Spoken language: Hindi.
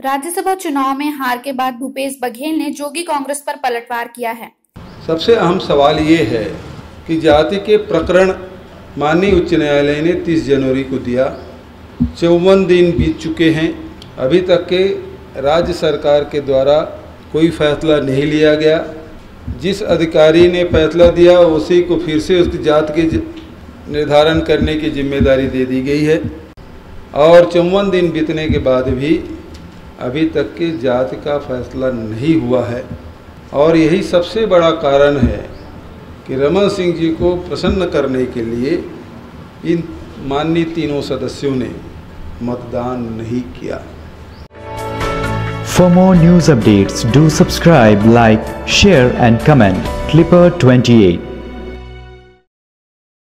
राज्यसभा चुनाव में हार के बाद भूपेश बघेल ने जोगी कांग्रेस पर पलटवार किया है। सबसे अहम सवाल ये है कि जाति के प्रकरण माननीय उच्च न्यायालय ने 30 जनवरी को दिया। चौवन दिन बीत चुके हैं। अभी तक के राज्य सरकार के द्वारा कोई फैसला नहीं लिया गया। जिस अधिकारी ने फैसला दिया, उसी को फिर से उसकी जात के निर्धारण करने की ज़िम्मेदारी दे दी गई है। और चौवन दिन बीतने के बाद भी अभी तक की जाति का फैसला नहीं हुआ है। और यही सबसे बड़ा कारण है कि रमन सिंह जी को प्रसन्न करने के लिए इन माननीय तीनों सदस्यों ने मतदान नहीं किया। For For more news updates, do subscribe, like, share and comment. Clipper 28